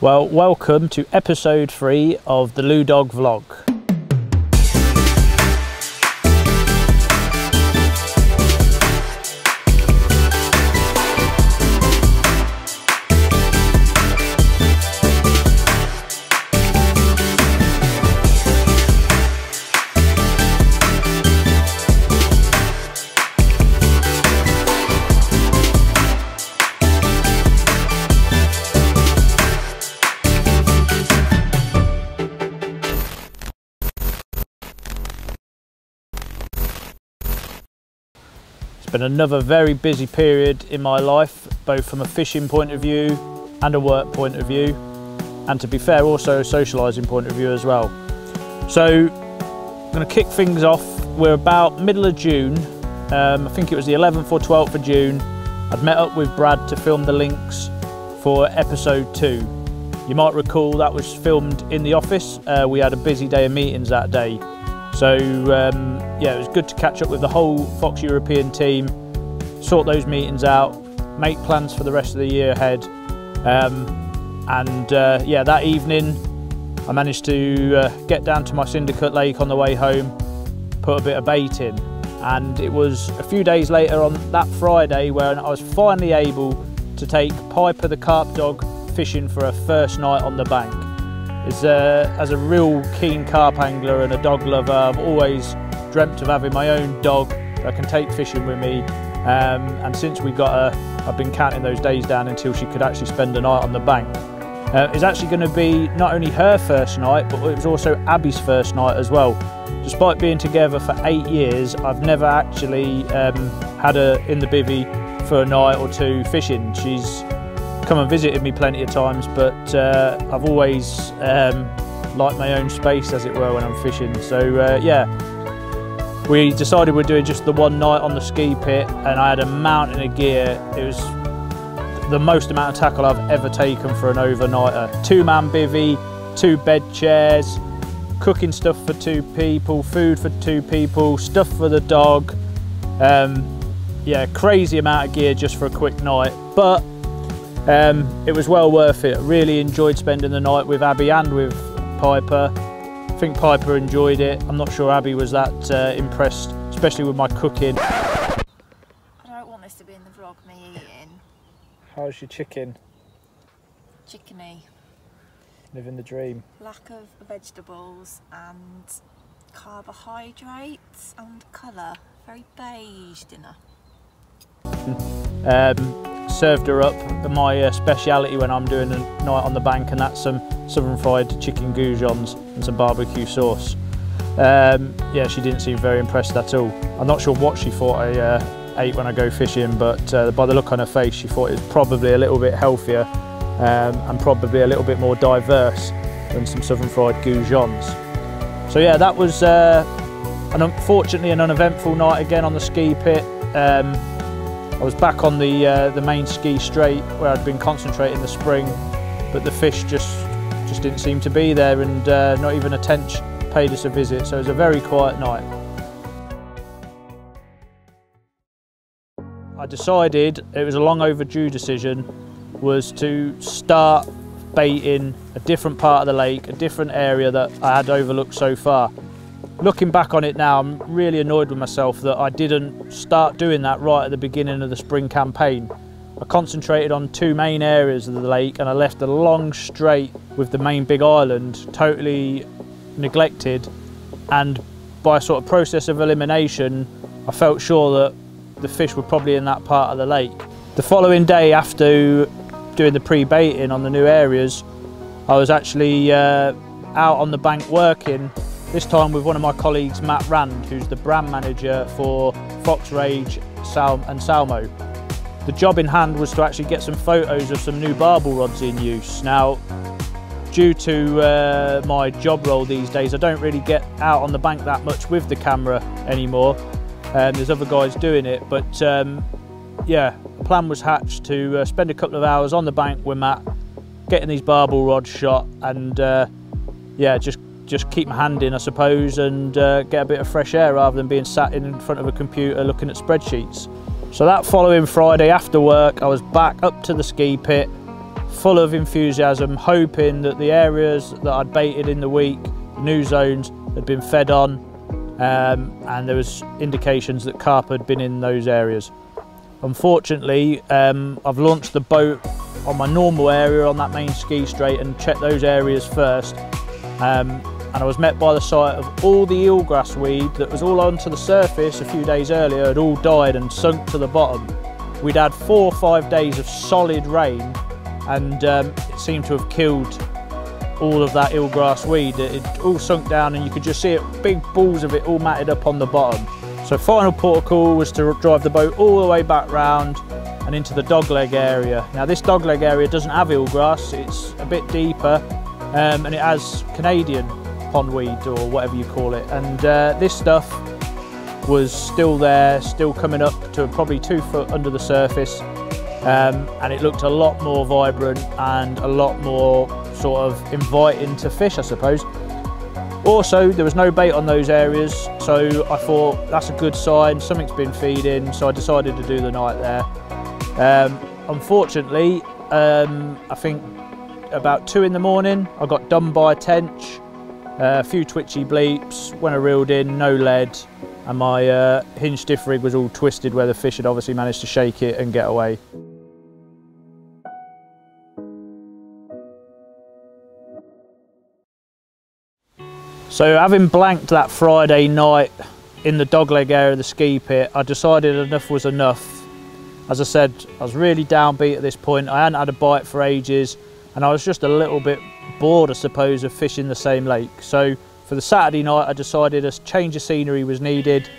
Well, welcome to episode three of the LewDog vlog. Been another very busy period in my life, both from a fishing point of view and a work point of view, and to be fair, also a socialising point of view as well. So, I'm going to kick things off. We're about middle of June. Um, I think it was the 11th or 12th of June. I'd met up with Brad to film the links for episode two. You might recall that was filmed in the office. Uh, we had a busy day of meetings that day. So um, yeah, it was good to catch up with the whole Fox European team, sort those meetings out, make plans for the rest of the year ahead. Um, and uh, yeah, that evening I managed to uh, get down to my syndicate lake on the way home, put a bit of bait in. And it was a few days later on that Friday where I was finally able to take Piper the carp dog fishing for a first night on the bank is uh, as a real keen carp angler and a dog lover, I've always dreamt of having my own dog that can take fishing with me. Um, and since we got her, I've been counting those days down until she could actually spend a night on the bank. Uh, it's actually going to be not only her first night, but it was also Abi's first night as well. Despite being together for eight years, I've never actually um, had her in the bivvy for a night or two fishing. She's come and visited me plenty of times, but uh, I've always um, liked my own space, as it were, when I'm fishing. So uh, yeah, we decided we're doing just the one night on the ski pit, and I had a mountain of gear. It was the most amount of tackle I've ever taken for an overnighter. Two-man bivvy, two bed chairs, cooking stuff for two people, food for two people, stuff for the dog. Um, yeah, crazy amount of gear just for a quick night, but um, it was well worth it. I really enjoyed spending the night with Abi and with Piper. I think Piper enjoyed it. I'm not sure Abi was that uh, impressed, especially with my cooking. I don't want this to be in the vlog, me eating How's your chicken? chickeny, Living the dream. lack of vegetables and carbohydrates and colour. Very beige dinner. Um, served her up my uh, speciality when I'm doing a night on the bank, and that's some southern fried chicken goujons and some barbecue sauce. Um, yeah, she didn't seem very impressed at all. I'm not sure what she thought I uh, ate when I go fishing, but uh, by the look on her face, she thought it was probably a little bit healthier um, and probably a little bit more diverse than some southern fried goujons. So yeah, that was uh, an unfortunately an uneventful night again on the ski pit. Um, I was back on the uh, the main ski straight where I'd been concentrating the spring, but the fish just just didn't seem to be there, and uh, not even a tench paid us a visit. So it was a very quiet night. I decided it was a long overdue decision was to start baiting a different part of the lake, a different area that I had overlooked so far. Looking back on it now, I'm really annoyed with myself that I didn't start doing that right at the beginning of the spring campaign. I concentrated on two main areas of the lake and I left the long straight with the main big island totally neglected and by a sort of process of elimination I felt sure that the fish were probably in that part of the lake. The following day after doing the pre-baiting on the new areas I was actually uh, out on the bank working this time with one of my colleagues, Matt Rand, who's the brand manager for Fox Rage Sal and Salmo. The job in hand was to actually get some photos of some new barbel rods in use. Now, due to uh, my job role these days, I don't really get out on the bank that much with the camera anymore. Um, there's other guys doing it, but um, yeah, the plan was hatched to uh, spend a couple of hours on the bank with Matt, getting these barbel rods shot, and uh, yeah, just just keep my hand in, I suppose, and uh, get a bit of fresh air rather than being sat in front of a computer looking at spreadsheets. So that following Friday after work, I was back up to the ski pit, full of enthusiasm, hoping that the areas that I'd baited in the week, the new zones, had been fed on, um, and there was indications that carp had been in those areas. Unfortunately, um, I've launched the boat on my normal area on that main ski straight and checked those areas first. Um, and I was met by the sight of all the eelgrass weed that was all onto the surface a few days earlier had all died and sunk to the bottom. We'd had four or five days of solid rain and um, it seemed to have killed all of that eelgrass weed. It, it all sunk down and you could just see it, big balls of it all matted up on the bottom. So final protocol was to drive the boat all the way back round and into the dogleg area. Now this dogleg area doesn't have eelgrass, it's a bit deeper um, and it has Canadian pondweed or whatever you call it. And uh, this stuff was still there, still coming up to probably two foot under the surface. Um, and it looked a lot more vibrant and a lot more sort of inviting to fish, I suppose. Also, there was no bait on those areas, so I thought that's a good sign, something's been feeding, so I decided to do the night there. Um, unfortunately, um, I think about two in the morning, I got done by a tench, a few twitchy bleeps, when I reeled in, no lead, and my uh, hinge stiff rig was all twisted where the fish had obviously managed to shake it and get away. So having blanked that Friday night in the dogleg area of the ski pit, I decided enough was enough. As I said, I was really downbeat at this point. I hadn't had a bite for ages and I was just a little bit bored, I suppose, of fishing the same lake. So for the Saturday night, I decided a change of scenery was needed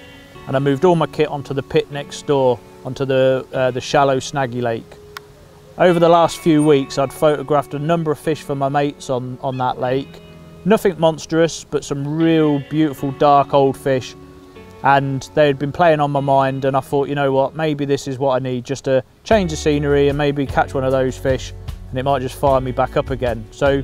and I moved all my kit onto the pit next door, onto the, uh, the shallow snaggy lake. Over the last few weeks, I'd photographed a number of fish for my mates on, on that lake Nothing monstrous, but some real beautiful dark old fish. And they had been playing on my mind and I thought, you know what, maybe this is what I need, just to change the scenery and maybe catch one of those fish and it might just fire me back up again. So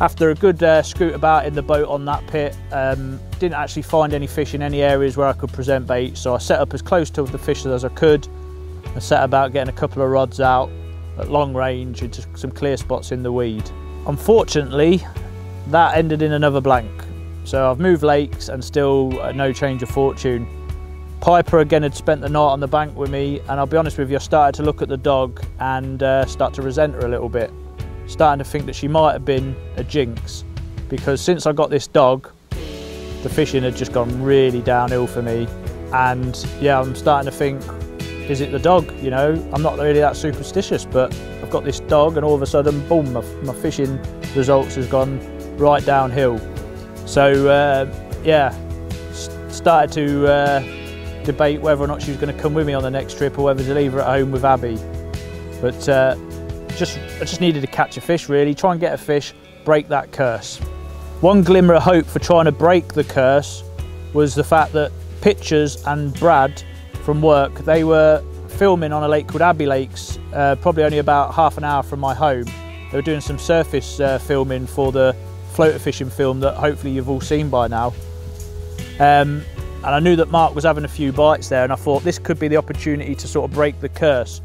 after a good uh, scoot about in the boat on that pit, um, didn't actually find any fish in any areas where I could present bait. So I set up as close to the fish as I could. and set about getting a couple of rods out at long range into some clear spots in the weed. Unfortunately, that ended in another blank. So I've moved lakes and still uh, no change of fortune. Piper again had spent the night on the bank with me and I'll be honest with you, I started to look at the dog and uh, start to resent her a little bit. Starting to think that she might have been a jinx because since I got this dog, the fishing had just gone really downhill for me. And yeah, I'm starting to think, is it the dog? You know, I'm not really that superstitious, but I've got this dog and all of a sudden, boom, my, my fishing results has gone right downhill. So uh, yeah, started to uh, debate whether or not she was going to come with me on the next trip or whether to leave her at home with Abi. But uh, just I just needed to catch a fish really, try and get a fish, break that curse. One glimmer of hope for trying to break the curse was the fact that Pitchers and Brad from work, they were filming on a lake called Abbey Lakes, uh, probably only about half an hour from my home. They were doing some surface uh, filming for the floater fishing film that hopefully you've all seen by now. Um, and I knew that Mark was having a few bites there and I thought this could be the opportunity to sort of break the curse.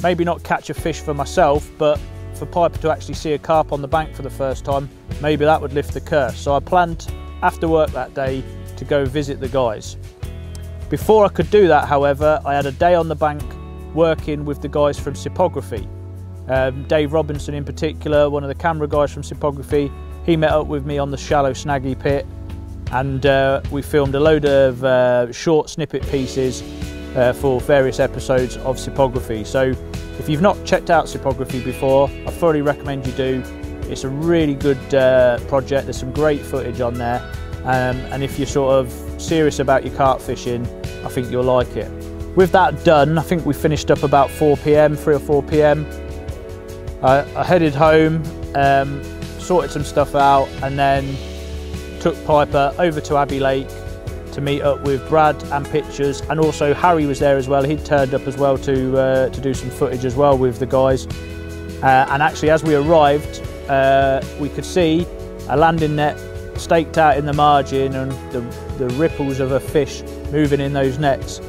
Maybe not catch a fish for myself, but for Piper to actually see a carp on the bank for the first time, maybe that would lift the curse. So I planned after work that day to go visit the guys. Before I could do that, however, I had a day on the bank working with the guys from Sipography. Um, Dave Robinson in particular, one of the camera guys from Sipography, he met up with me on the shallow snaggy pit and uh, we filmed a load of uh, short snippet pieces uh, for various episodes of Sipography. So if you've not checked out Sipography before, I thoroughly recommend you do. It's a really good uh, project, there's some great footage on there um, and if you're sort of serious about your carp fishing, I think you'll like it. With that done, I think we finished up about 4pm, 3 or 4pm. I, I headed home, um, sorted some stuff out and then took Piper over to Abbey Lake to meet up with Brad and Pitchers and also Harry was there as well he turned up as well to uh, to do some footage as well with the guys uh, and actually as we arrived uh, we could see a landing net staked out in the margin and the, the ripples of a fish moving in those nets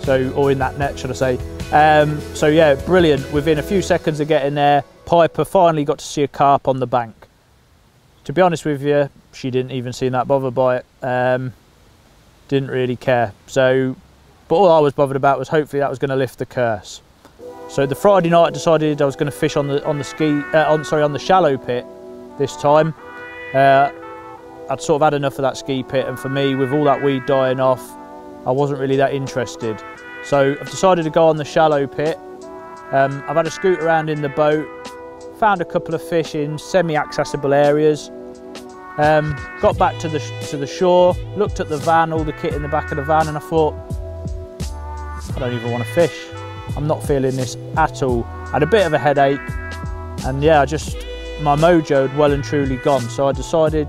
so or in that net should I say Um, so yeah, brilliant. Within a few seconds of getting there, Piper finally got to see a carp on the bank. To be honest with you, she didn't even seem that bothered by it. Um, didn't really care. So, but all I was bothered about was hopefully that was going to lift the curse. So the Friday night, I decided I was going to fish on the on the ski, uh, on sorry, on the shallow pit this time. Uh, I'd sort of had enough of that ski pit, and for me, with all that weed dying off, I wasn't really that interested. So I've decided to go on the shallow pit. Um, I've had a scoot around in the boat, found a couple of fish in semi-accessible areas. Um, got back to the to the shore, looked at the van, all the kit in the back of the van, and I thought, I don't even want to fish. I'm not feeling this at all. Had a bit of a headache, and yeah, I just my mojo had well and truly gone. So I decided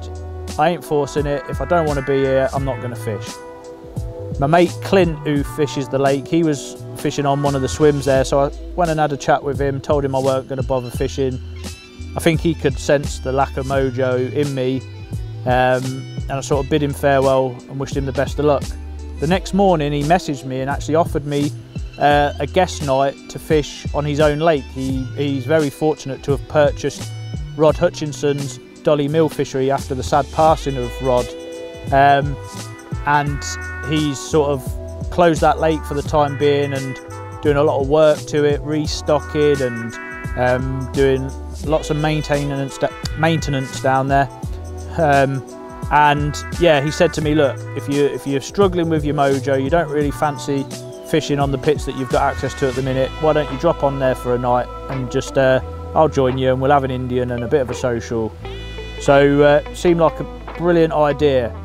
I ain't forcing it. If I don't want to be here, I'm not going to fish. My mate Clint, who fishes the lake, he was fishing on one of the swims there. So I went and had a chat with him, told him I weren't going to bother fishing. I think he could sense the lack of mojo in me. Um, and I sort of bid him farewell and wished him the best of luck. The next morning, he messaged me and actually offered me uh, a guest night to fish on his own lake. He, he's very fortunate to have purchased Rod Hutchinson's Dolly Mill fishery after the sad passing of Rod. Um, and he's sort of closed that lake for the time being and doing a lot of work to it, restocking and um, doing lots of maintenance maintenance down there. Um, and yeah, he said to me, look, if you if you're struggling with your mojo, you don't really fancy fishing on the pits that you've got access to at the minute, why don't you drop on there for a night and just uh, I'll join you and we'll have an Indian and a bit of a social. So uh, seemed like a brilliant idea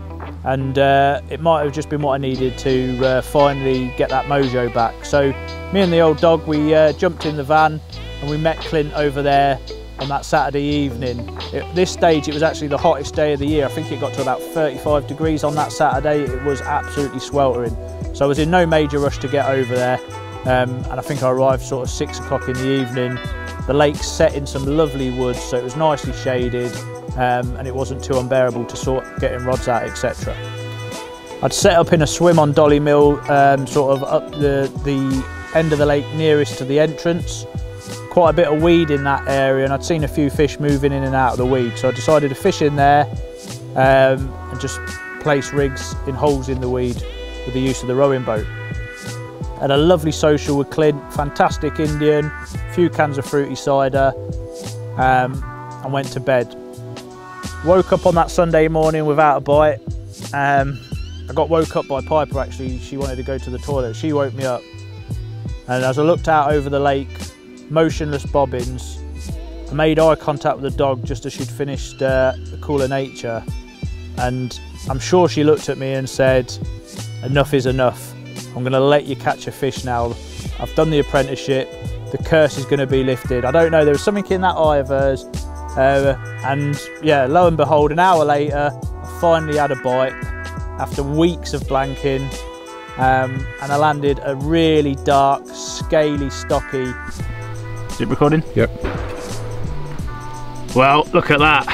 and uh, it might have just been what I needed to uh, finally get that mojo back. So me and the old dog, we uh, jumped in the van and we met Clint over there on that Saturday evening. At this stage, it was actually the hottest day of the year. I think it got to about 35 degrees on that Saturday. It was absolutely sweltering. So I was in no major rush to get over there. Um, and I think I arrived sort of six o'clock in the evening. The lake's set in some lovely woods, so it was nicely shaded um, and it wasn't too unbearable to sort getting rods out, etc. I'd set up in a swim on Dolly Mill, um, sort of up the, the end of the lake nearest to the entrance. Quite a bit of weed in that area and I'd seen a few fish moving in and out of the weed. So I decided to fish in there um, and just place rigs in holes in the weed with the use of the rowing boat. Had a lovely social with Clint, fantastic Indian, few cans of fruity cider, um, and went to bed. Woke up on that Sunday morning without a bite. Um, I got woke up by Piper actually, she wanted to go to the toilet. She woke me up. And as I looked out over the lake, motionless bobbins, I made eye contact with the dog just as she'd finished uh, cooler nature. And I'm sure she looked at me and said, enough is enough. I'm going to let you catch a fish now. I've done the apprenticeship. The curse is going to be lifted. I don't know, there was something in that eye of hers. Uh, and yeah, lo and behold, an hour later, I finally had a bite after weeks of blanking. Um, and I landed a really dark, scaly, stocky. Is it recording? Yep. Well, look at that.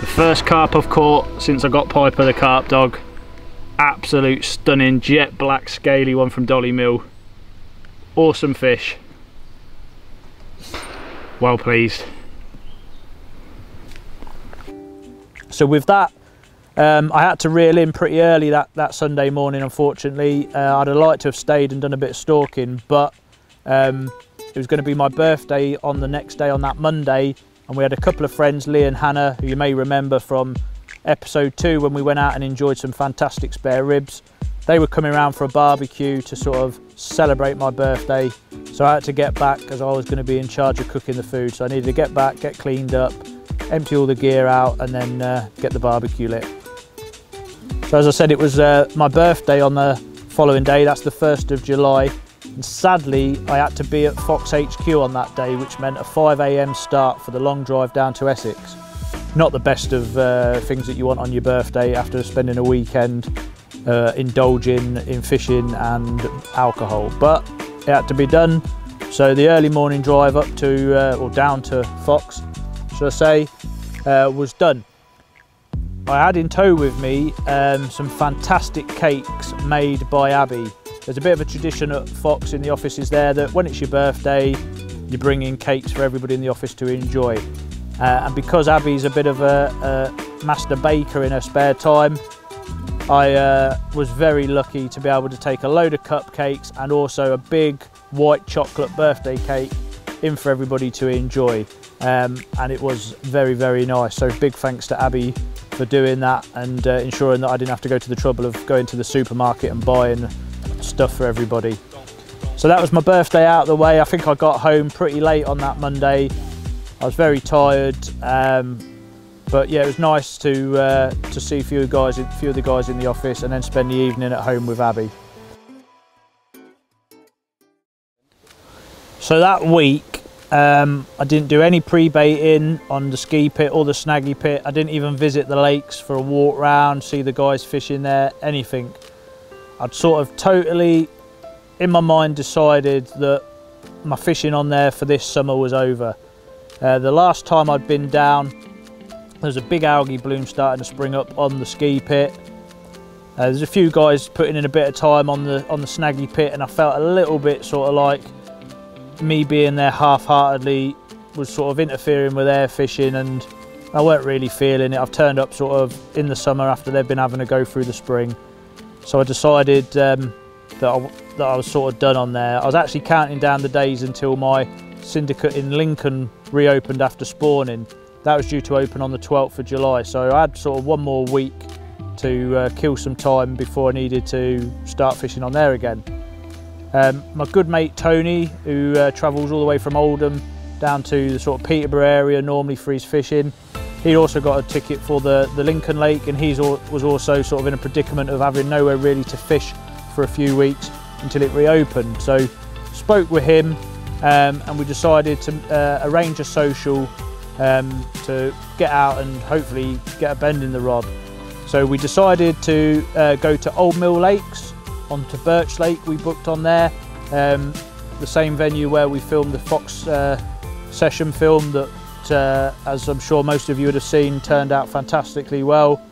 The first carp I've caught since I got Piper the carp dog absolute stunning jet black scaly one from Dolly Mill awesome fish well pleased so with that um, I had to reel in pretty early that, that Sunday morning unfortunately uh, I'd have liked to have stayed and done a bit of stalking but um, it was going to be my birthday on the next day on that Monday and we had a couple of friends Lee and Hannah who you may remember from episode two when we went out and enjoyed some fantastic spare ribs. They were coming around for a barbecue to sort of celebrate my birthday. So I had to get back because I was going to be in charge of cooking the food. So I needed to get back, get cleaned up, empty all the gear out and then uh, get the barbecue lit. So as I said, it was uh, my birthday on the following day. That's the 1st of July. And sadly, I had to be at Fox HQ on that day, which meant a 5am start for the long drive down to Essex not the best of uh, things that you want on your birthday after spending a weekend uh, indulging in fishing and alcohol. But it had to be done. So the early morning drive up to, uh, or down to Fox, should I say, uh, was done. I had in tow with me um, some fantastic cakes made by Abi. there's a bit of a tradition at Fox in the offices there that when it's your birthday, you bring in cakes for everybody in the office to enjoy. Uh, and because Abi's a bit of a, a master baker in her spare time, I uh, was very lucky to be able to take a load of cupcakes and also a big white chocolate birthday cake in for everybody to enjoy. Um, and it was very, very nice. So big thanks to Abi for doing that and uh, ensuring that I didn't have to go to the trouble of going to the supermarket and buying stuff for everybody. So that was my birthday out of the way. I think I got home pretty late on that Monday. I was very tired. Um, but yeah, it was nice to uh, to see a few guys, a few of the guys in the office, and then spend the evening at home with Abi. So that week, um, I didn't do any pre-baiting on the ski pit or the snaggy pit. I didn't even visit the lakes for a walk round, see the guys fishing there, anything. I'd sort of totally, in my mind, decided that my fishing on there for this summer was over. Uh, the last time I'd been down, there's a big algae bloom starting to spring up on the ski pit. Uh, there's a few guys putting in a bit of time on the on the snaggy pit, and I felt a little bit sort of like me being there half-heartedly was sort of interfering with their fishing, and I weren't really feeling it. I've turned up sort of in the summer after they've been having to go through the spring, so I decided um, that I, that I was sort of done on there. I was actually counting down the days until my syndicate in Lincoln reopened after spawning that was due to open on the 12th of July, so I had sort of one more week to uh, kill some time before I needed to start fishing on there again. Um, my good mate Tony, who uh, travels all the way from Oldham down to the sort of Peterborough area normally for his fishing, he also got a ticket for the, the Lincoln Lake and he was also sort of in a predicament of having nowhere really to fish for a few weeks until it reopened. So spoke with him um, and we decided to uh, arrange a social um, to get out and hopefully get a bend in the rod. So we decided to uh, go to Old Mill Lakes, onto Birch Lake we booked on there, um, the same venue where we filmed the Fox uh, session film that, uh, as I'm sure most of you would have seen, turned out fantastically well.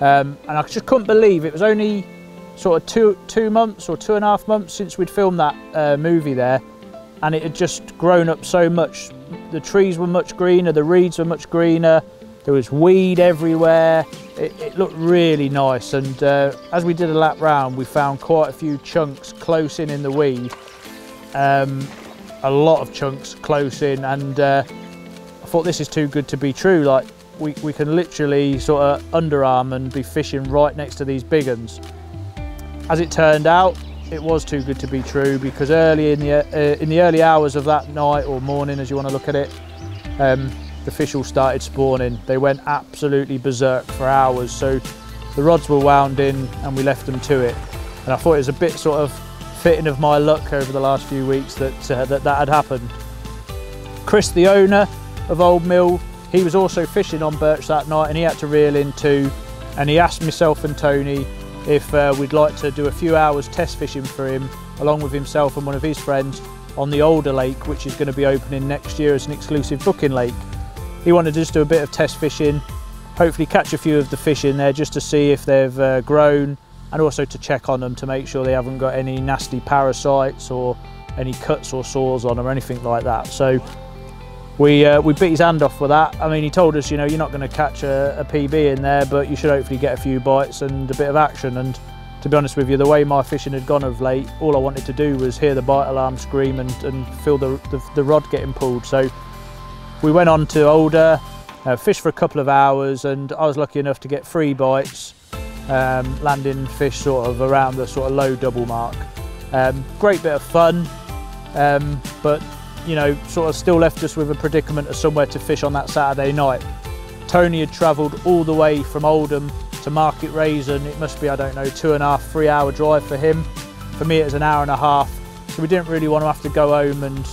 Um, and I just couldn't believe it was only sort of two, two months or two and a half months since we'd filmed that uh, movie there and it had just grown up so much. The trees were much greener, the reeds were much greener, there was weed everywhere. It, it looked really nice and uh, as we did a lap round we found quite a few chunks close in in the weed. Um, a lot of chunks close in and uh, I thought this is too good to be true. Like we, we can literally sort of underarm and be fishing right next to these big ones. As it turned out, it was too good to be true because early in the uh, in the early hours of that night or morning, as you want to look at it, um, the fish all started spawning. They went absolutely berserk for hours. So the rods were wound in and we left them to it. And I thought it was a bit sort of fitting of my luck over the last few weeks that uh, that, that had happened. Chris, the owner of Old Mill, he was also fishing on Birch that night and he had to reel in too. And he asked myself and Tony if uh, we'd like to do a few hours test fishing for him along with himself and one of his friends on the older lake which is going to be opening next year as an exclusive booking lake. He wanted to just do a bit of test fishing, hopefully catch a few of the fish in there just to see if they've uh, grown and also to check on them to make sure they haven't got any nasty parasites or any cuts or sores on them or anything like that. So we uh, we bit his hand off for that. I mean, he told us, you know, you're not going to catch a, a, PB in there, but you should hopefully get a few bites and a bit of action. And to be honest with you, the way my fishing had gone of late, all I wanted to do was hear the bite alarm scream and, and feel the, the, the rod getting pulled. So we went on to Older, uh, fished for a couple of hours, and I was lucky enough to get three bites, um, landing fish sort of around the sort of low double mark. Um, great bit of fun, um, but you know, sort of still left us with a predicament of somewhere to fish on that Saturday night. Tony had travelled all the way from Oldham to Market Rasen. It must be, I don't know, two and a half, three hour drive for him. For me, it was an hour and a half. So we didn't really want to have to go home and,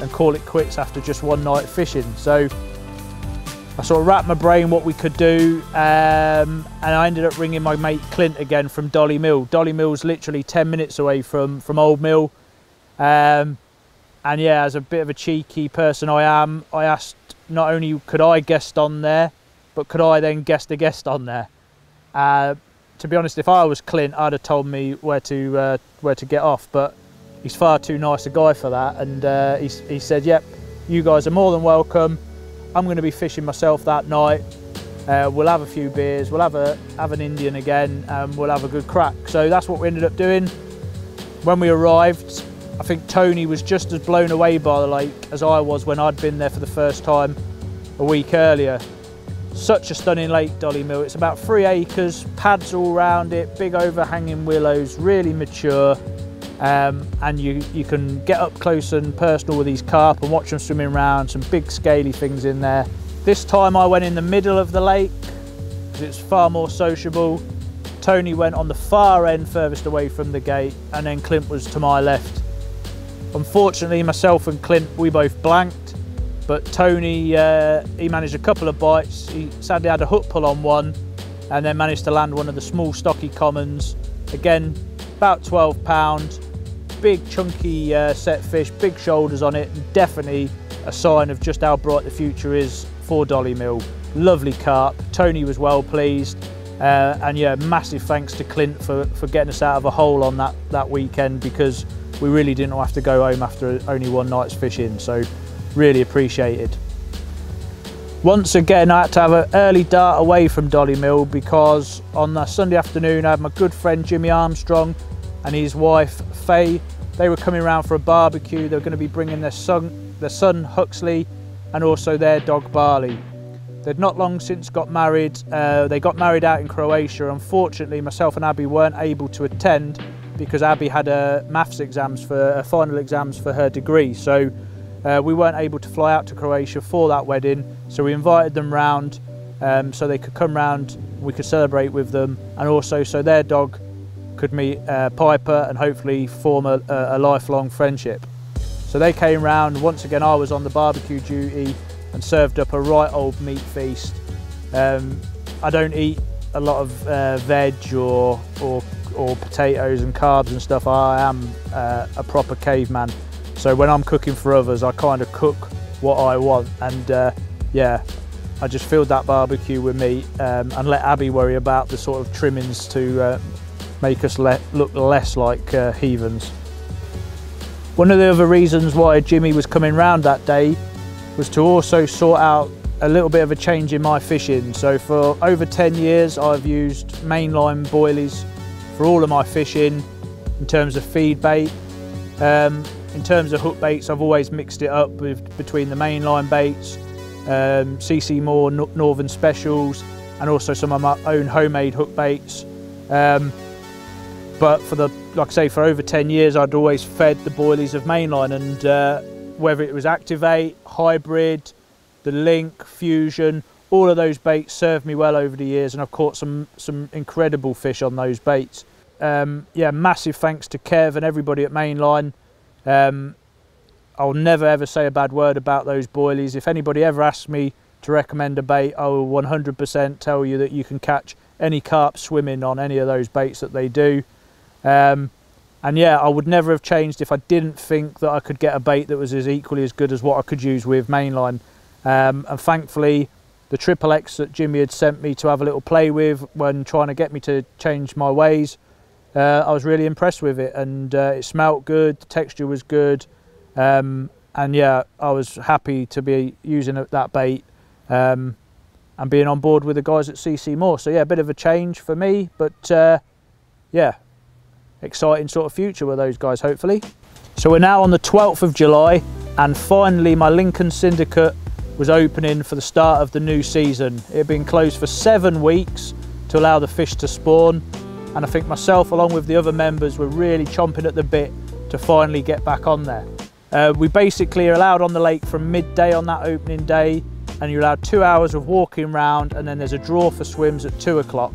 and call it quits after just one night fishing. So I sort of wrapped my brain what we could do um, and I ended up ringing my mate Clint again from Dolly Mill. Dolly Mill's literally 10 minutes away from, from Old Mill. Um, and yeah, as a bit of a cheeky person I am, I asked not only could I guest on there, but could I then guest a guest on there? Uh, to be honest, if I was Clint, I'd have told me where to uh, where to get off. But he's far too nice a guy for that, and uh, he, he said, "Yep, you guys are more than welcome. I'm going to be fishing myself that night. Uh, we'll have a few beers, we'll have a have an Indian again, and we'll have a good crack." So that's what we ended up doing. When we arrived, I think Tony was just as blown away by the lake as I was when I'd been there for the first time a week earlier. Such a stunning lake, Dolly Mill. It's about three acres, pads all around it, big overhanging willows, really mature. Um, and you, you can get up close and personal with these carp and watch them swimming around, some big scaly things in there. This time I went in the middle of the lake because it's far more sociable. Tony went on the far end furthest away from the gate and then Clint was to my left. Unfortunately, myself and Clint, we both blanked but Tony, uh, he managed a couple of bites. He sadly had a hook pull on one and then managed to land one of the small stocky commons. Again, about 12 pounds, big chunky uh, set fish, big shoulders on it, definitely a sign of just how bright the future is for Dolly Mill. Lovely carp, Tony was well pleased. Uh, and yeah, massive thanks to Clint for, for getting us out of a hole on that, that weekend because we really didn't have to go home after only one night's fishing. So really appreciated. Once again, I had to have an early dart away from Dolly Mill because on the Sunday afternoon, I had my good friend Jimmy Armstrong and his wife Faye. They were coming around for a barbecue. They were going to be bringing their son, their son Huxley and also their dog Barley. They'd not long since got married. Uh, they got married out in Croatia. Unfortunately, myself and Abi weren't able to attend because Abi had a maths exams for uh, final exams for her degree. So uh, we weren't able to fly out to Croatia for that wedding, so we invited them round um, so they could come round, we could celebrate with them, and also so their dog could meet uh, Piper and hopefully form a, a, lifelong friendship. So they came round, once again I was on the barbecue duty and served up a right old meat feast. Um, I don't eat a lot of uh, veg or, or, or potatoes and carbs and stuff. I am uh, a proper caveman. So when I'm cooking for others, I kind of cook what I want. And uh, yeah, I just filled that barbecue with meat um, and let Abi worry about the sort of trimmings to uh, make us le look less like uh, heathens. One of the other reasons why Jimmy was coming round that day was to also sort out a little bit of a change in my fishing. So for over 10 years, I've used mainline boilies for all of my fishing in terms of feed bait. Um, in terms of hook baits, I've always mixed it up with between the mainline baits, um, CC Moore Northern Specials, and also some of my own homemade hook baits. Um, but for the, like I say, for over 10 years, I'd always fed the boilies of mainline, and uh, whether it was Activ-8, Hybrid, the Link, Fusion, all of those baits served me well over the years, and I've caught some some incredible fish on those baits. Um, yeah, massive thanks to Kev and everybody at Mainline. Um, I'll never ever say a bad word about those boilies. If anybody ever asks me to recommend a bait, I will 100% tell you that you can catch any carp swimming on any of those baits that they do. Um, and yeah, I would never have changed if I didn't think that I could get a bait that was as equally as good as what I could use with mainline. Um, and thankfully, the Triple X that Jimmy had sent me to have a little play with when trying to get me to change my ways uh, I was really impressed with it and uh, it smelt good, the texture was good um, and yeah I was happy to be using that bait um, and being on board with the guys at CC Moore. So yeah, a bit of a change for me but uh, yeah, exciting sort of future with those guys hopefully. So we're now on the 12th of July and finally my Lincoln Syndicate was opening for the start of the new season. It had been closed for seven weeks to allow the fish to spawn and I think myself along with the other members were really chomping at the bit to finally get back on there. Uh, we basically are allowed on the lake from midday on that opening day and you're allowed two hours of walking around and then there's a draw for swims at two o'clock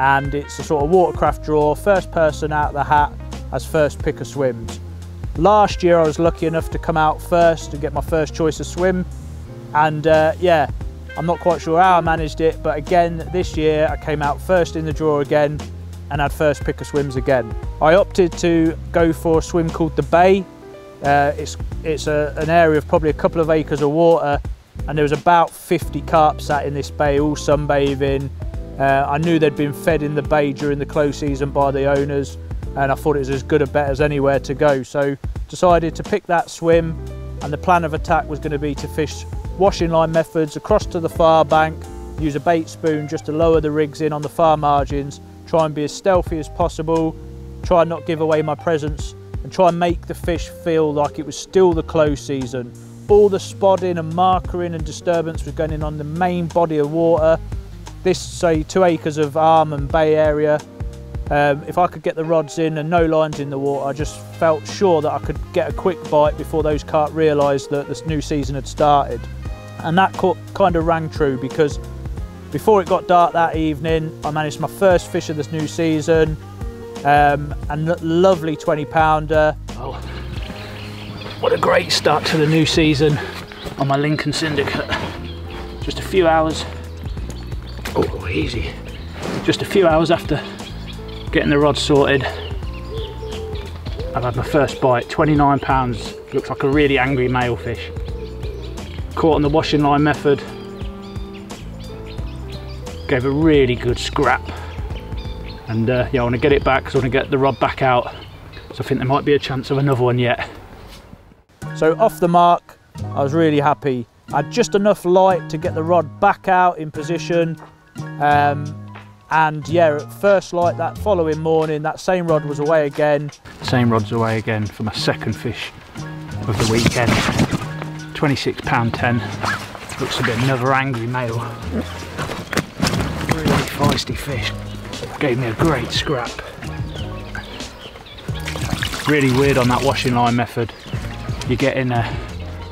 and it's a sort of watercraft draw, first person out of the hat has first pick of swims. Last year I was lucky enough to come out first and get my first choice of swim and uh, yeah, I'm not quite sure how I managed it but again this year I came out first in the draw again and had first pick of swims again. I opted to go for a swim called the Bay. Uh, it's it's a, an area of probably a couple of acres of water and there was about 50 carp sat in this bay all sunbathing. Uh, I knew they'd been fed in the bay during the close season by the owners and I thought it was as good a bet as anywhere to go. So decided to pick that swim and the plan of attack was going to be to fish washing line methods across to the far bank, use a bait spoon just to lower the rigs in on the far margins, try and be as stealthy as possible, try and not give away my presence and try and make the fish feel like it was still the close season. All the spodding and markering and disturbance was going in on the main body of water. This, say, two acres of arm and bay area, um, if I could get the rods in and no lines in the water, I just felt sure that I could get a quick bite before those carp realised that this new season had started. And that kind of rang true because before it got dark that evening, I managed my first fish of this new season um, and lovely 20 pounder. Oh, what a great start to the new season on my Lincoln Syndicate. Just a few hours, oh easy, just a few hours after getting the rod sorted. I've had my first bite, 29 pounds. Looks like a really angry male fish. Caught on the washing line method. Gave a really good scrap. And uh, yeah, I want to get it back because I want to get the rod back out. So I think there might be a chance of another one yet. So off the mark, I was really happy. I had just enough light to get the rod back out in position. Um, and yeah at first light that following morning that same rod was away again. Same rod's away again for my second fish of the weekend. 26 pound 10 looks to be another angry male. Really feisty fish. Gave me a great scrap. Really weird on that washing line method. You're getting a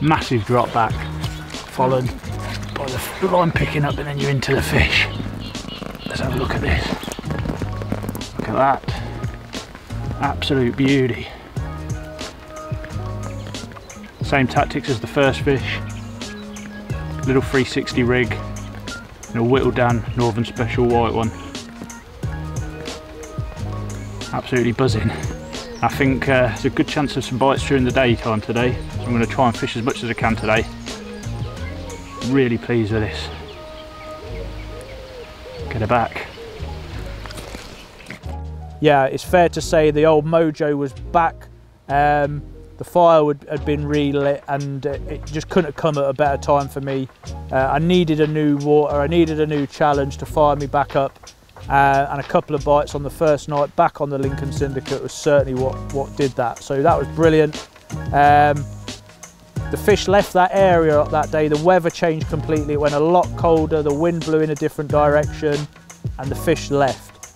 massive drop back followed by the line picking up and then you're into the fish Let's have a look at this. Look at that. Absolute beauty. Same tactics as the first fish. Little 360 rig and a whittled down Northern Special white one. Absolutely buzzing. I think uh, there's a good chance of some bites during the daytime today, so I'm going to try and fish as much as I can today. Really pleased with this get her back. Yeah, it's fair to say the old mojo was back. Um, the fire would, had been relit and it just couldn't have come at a better time for me. Uh, I needed a new water, I needed a new challenge to fire me back up. Uh, and a couple of bites on the first night back on the Lincoln Syndicate was certainly what, what did that. So that was brilliant. Um, the fish left that area that day, the weather changed completely, it went a lot colder, the wind blew in a different direction and the fish left.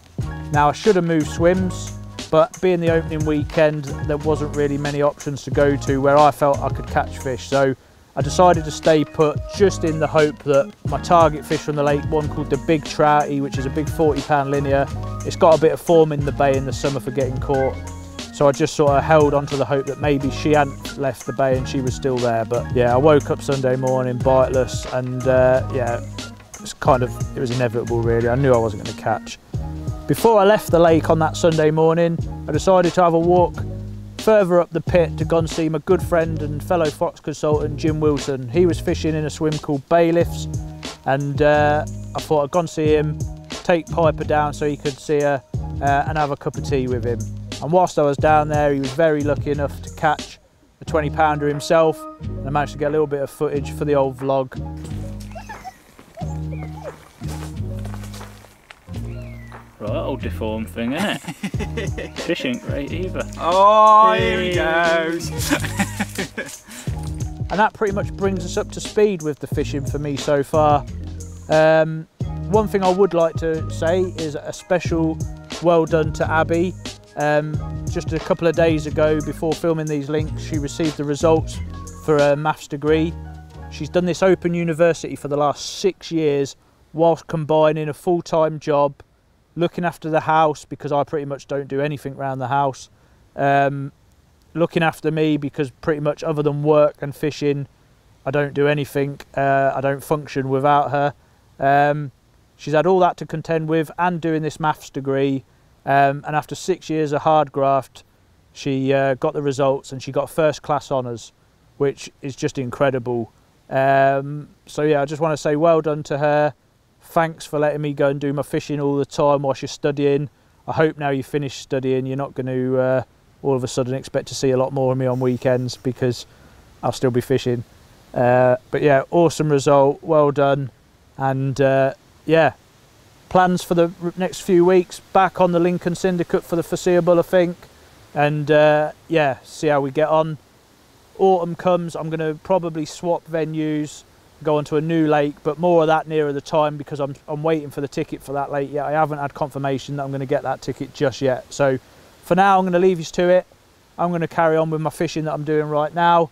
Now I should have moved swims, but being the opening weekend, there wasn't really many options to go to where I felt I could catch fish. So I decided to stay put just in the hope that my target fish from the lake, one called the Big Trouty, which is a big 40 pound linear, it's got a bit of form in the bay in the summer for getting caught. So I just sort of held on to the hope that maybe she hadn't left the bay and she was still there. But yeah, I woke up Sunday morning biteless and uh, yeah, it's kind of, it was inevitable really. I knew I wasn't going to catch. Before I left the lake on that Sunday morning, I decided to have a walk further up the pit to go and see my good friend and fellow fox consultant Jim Wilson. He was fishing in a swim called Bailiffs and uh, I thought I'd go and see him, take Piper down so he could see her uh, and have a cup of tea with him. And whilst I was down there, he was very lucky enough to catch a 20 pounder himself. And I managed to get a little bit of footage for the old vlog. Right, old deformed thing, isn't it? Fish ain't great either. Oh, here he goes. and that pretty much brings us up to speed with the fishing for me so far. Um, one thing I would like to say is a special well done to Abi um, just a couple of days ago, before filming these links, she received the results for her maths degree. She's done this Open University for the last six years whilst combining a full-time job, looking after the house because I pretty much don't do anything around the house, um, looking after me because pretty much other than work and fishing, I don't do anything. Uh, I don't function without her. Um, she's had all that to contend with and doing this maths degree um, and after six years of hard graft, she uh, got the results and she got first class honours, which is just incredible. Um, so yeah, I just want to say well done to her. Thanks for letting me go and do my fishing all the time whilst you're studying. I hope now you finish studying, you're not going to uh, all of a sudden expect to see a lot more of me on weekends because I'll still be fishing. Uh, but yeah, awesome result, well done. And uh, yeah, plans for the next few weeks, back on the Lincoln Syndicate for the foreseeable, I think. And uh, yeah, see how we get on. Autumn comes, I'm going to probably swap venues, go onto a new lake, but more of that nearer the time because I'm, I'm waiting for the ticket for that lake yet. I haven't had confirmation that I'm going to get that ticket just yet. So for now, I'm going to leave you to it. I'm going to carry on with my fishing that I'm doing right now.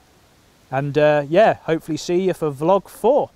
And uh, yeah, hopefully see you for vlog four.